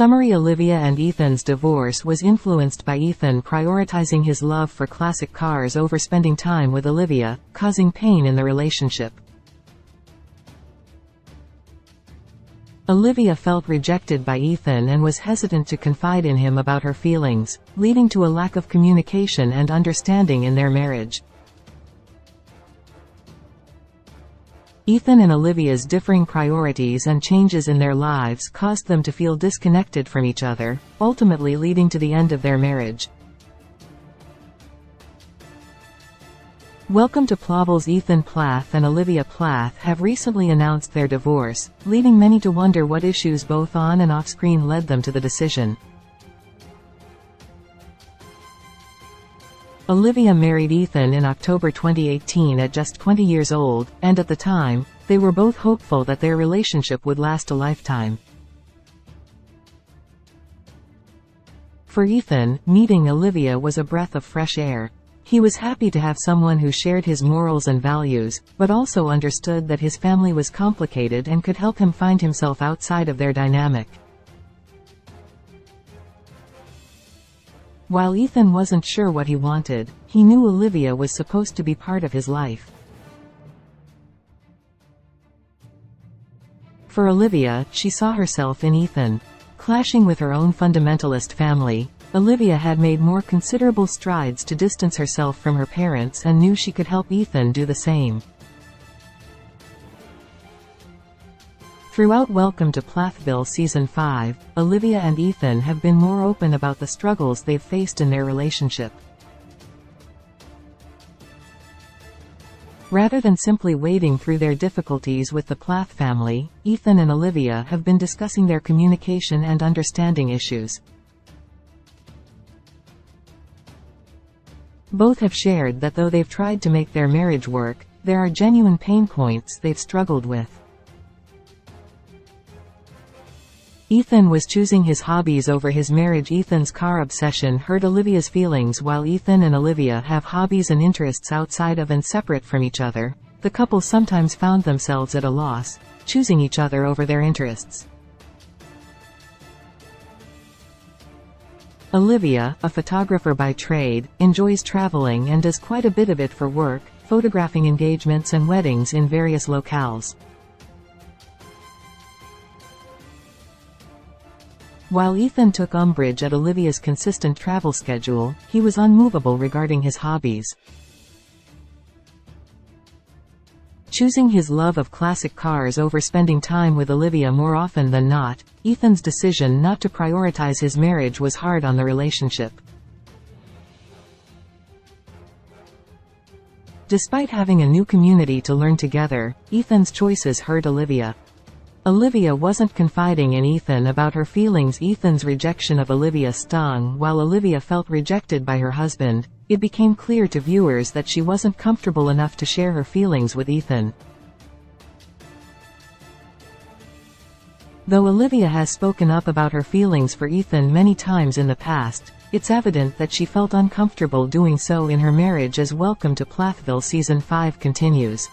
Summary Olivia and Ethan's divorce was influenced by Ethan prioritizing his love for classic cars over spending time with Olivia, causing pain in the relationship. Olivia felt rejected by Ethan and was hesitant to confide in him about her feelings, leading to a lack of communication and understanding in their marriage. Ethan and Olivia's differing priorities and changes in their lives caused them to feel disconnected from each other, ultimately leading to the end of their marriage. Welcome to Plathville's Ethan Plath and Olivia Plath have recently announced their divorce, leading many to wonder what issues both on and off-screen led them to the decision. Olivia married Ethan in October 2018 at just 20 years old, and at the time, they were both hopeful that their relationship would last a lifetime. For Ethan, meeting Olivia was a breath of fresh air. He was happy to have someone who shared his morals and values, but also understood that his family was complicated and could help him find himself outside of their dynamic. While Ethan wasn't sure what he wanted, he knew Olivia was supposed to be part of his life. For Olivia, she saw herself in Ethan. Clashing with her own fundamentalist family, Olivia had made more considerable strides to distance herself from her parents and knew she could help Ethan do the same. Throughout Welcome to Plathville Season 5, Olivia and Ethan have been more open about the struggles they've faced in their relationship. Rather than simply wading through their difficulties with the Plath family, Ethan and Olivia have been discussing their communication and understanding issues. Both have shared that though they've tried to make their marriage work, there are genuine pain points they've struggled with. Ethan was choosing his hobbies over his marriage Ethan's car obsession hurt Olivia's feelings while Ethan and Olivia have hobbies and interests outside of and separate from each other. The couple sometimes found themselves at a loss, choosing each other over their interests. Olivia, a photographer by trade, enjoys traveling and does quite a bit of it for work, photographing engagements and weddings in various locales. While Ethan took umbrage at Olivia's consistent travel schedule, he was unmovable regarding his hobbies. Choosing his love of classic cars over spending time with Olivia more often than not, Ethan's decision not to prioritize his marriage was hard on the relationship. Despite having a new community to learn together, Ethan's choices hurt Olivia. Olivia wasn't confiding in Ethan about her feelings Ethan's rejection of Olivia stung while Olivia felt rejected by her husband, it became clear to viewers that she wasn't comfortable enough to share her feelings with Ethan. Though Olivia has spoken up about her feelings for Ethan many times in the past, it's evident that she felt uncomfortable doing so in her marriage as Welcome to Plathville Season 5 continues.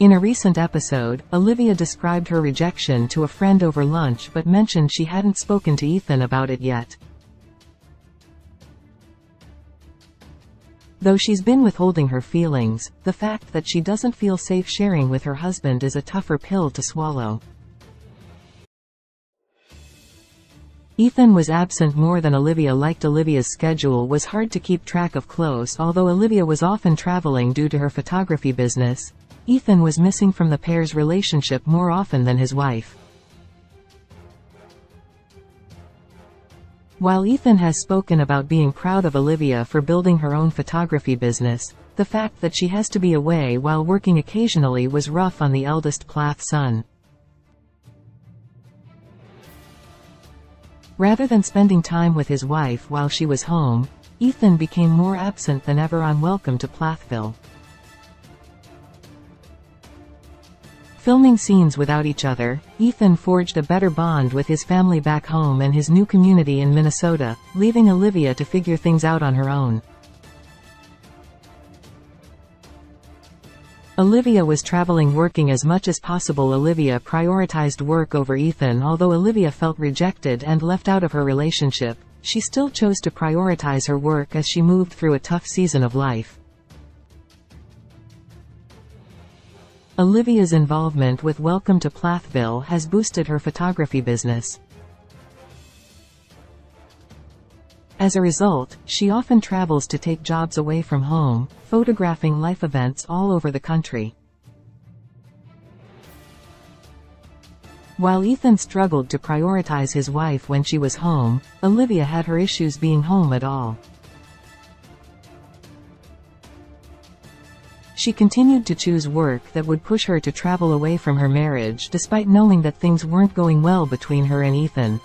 In a recent episode, Olivia described her rejection to a friend over lunch but mentioned she hadn't spoken to Ethan about it yet. Though she's been withholding her feelings, the fact that she doesn't feel safe sharing with her husband is a tougher pill to swallow. Ethan was absent more than Olivia liked Olivia's schedule was hard to keep track of close although Olivia was often traveling due to her photography business. Ethan was missing from the pair's relationship more often than his wife. While Ethan has spoken about being proud of Olivia for building her own photography business, the fact that she has to be away while working occasionally was rough on the eldest Plath son. Rather than spending time with his wife while she was home, Ethan became more absent than ever on Welcome to Plathville. Filming scenes without each other, Ethan forged a better bond with his family back home and his new community in Minnesota, leaving Olivia to figure things out on her own. Olivia was traveling working as much as possible Olivia prioritized work over Ethan although Olivia felt rejected and left out of her relationship, she still chose to prioritize her work as she moved through a tough season of life. Olivia's involvement with Welcome to Plathville has boosted her photography business. As a result, she often travels to take jobs away from home, photographing life events all over the country. While Ethan struggled to prioritize his wife when she was home, Olivia had her issues being home at all. She continued to choose work that would push her to travel away from her marriage despite knowing that things weren't going well between her and Ethan.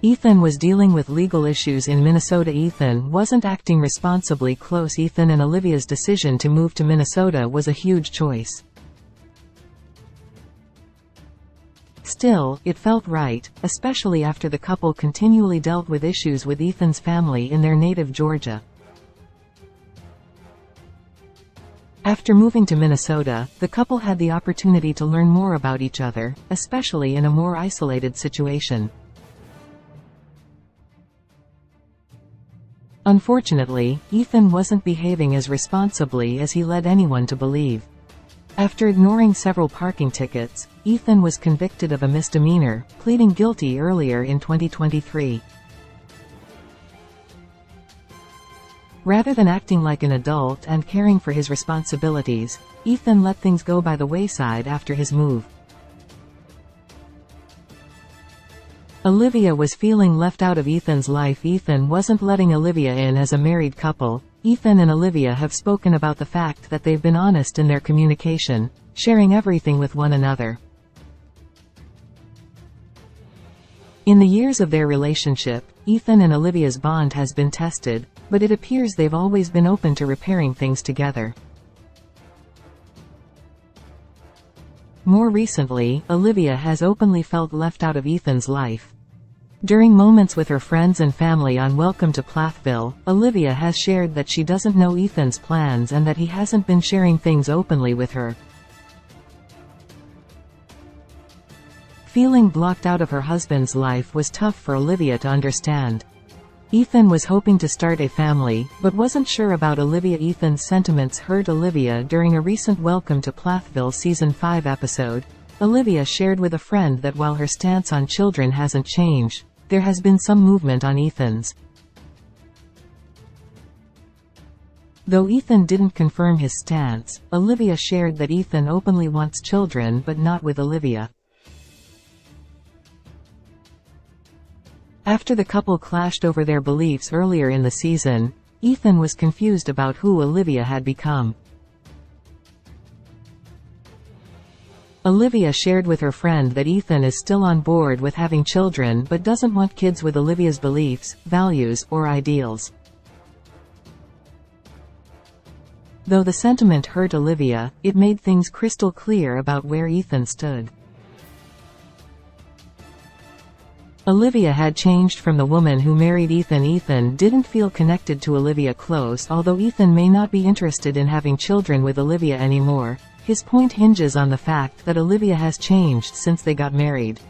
Ethan was dealing with legal issues in Minnesota Ethan wasn't acting responsibly close Ethan and Olivia's decision to move to Minnesota was a huge choice. Still, it felt right, especially after the couple continually dealt with issues with Ethan's family in their native Georgia. After moving to Minnesota, the couple had the opportunity to learn more about each other, especially in a more isolated situation. Unfortunately, Ethan wasn't behaving as responsibly as he led anyone to believe. After ignoring several parking tickets, Ethan was convicted of a misdemeanor, pleading guilty earlier in 2023. Rather than acting like an adult and caring for his responsibilities, Ethan let things go by the wayside after his move. Olivia was feeling left out of Ethan's life Ethan wasn't letting Olivia in as a married couple. Ethan and Olivia have spoken about the fact that they've been honest in their communication, sharing everything with one another. In the years of their relationship, Ethan and Olivia's bond has been tested, but it appears they've always been open to repairing things together. More recently, Olivia has openly felt left out of Ethan's life. During moments with her friends and family on Welcome to Plathville, Olivia has shared that she doesn't know Ethan's plans and that he hasn't been sharing things openly with her. Feeling blocked out of her husband's life was tough for Olivia to understand. Ethan was hoping to start a family, but wasn't sure about Olivia. Ethan's sentiments hurt Olivia during a recent Welcome to Plathville Season 5 episode. Olivia shared with a friend that while her stance on children hasn't changed, there has been some movement on Ethan's. Though Ethan didn't confirm his stance, Olivia shared that Ethan openly wants children but not with Olivia. After the couple clashed over their beliefs earlier in the season, Ethan was confused about who Olivia had become. Olivia shared with her friend that Ethan is still on board with having children but doesn't want kids with Olivia's beliefs, values, or ideals. Though the sentiment hurt Olivia, it made things crystal clear about where Ethan stood. Olivia had changed from the woman who married Ethan. Ethan didn't feel connected to Olivia close although Ethan may not be interested in having children with Olivia anymore. His point hinges on the fact that Olivia has changed since they got married.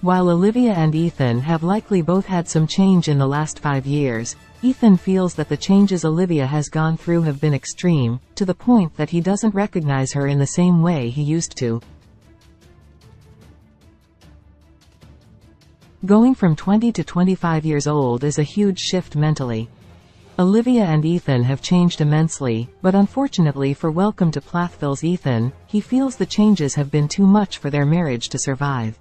While Olivia and Ethan have likely both had some change in the last five years, Ethan feels that the changes Olivia has gone through have been extreme, to the point that he doesn't recognize her in the same way he used to. Going from 20 to 25 years old is a huge shift mentally. Olivia and Ethan have changed immensely, but unfortunately for Welcome to Plathville's Ethan, he feels the changes have been too much for their marriage to survive.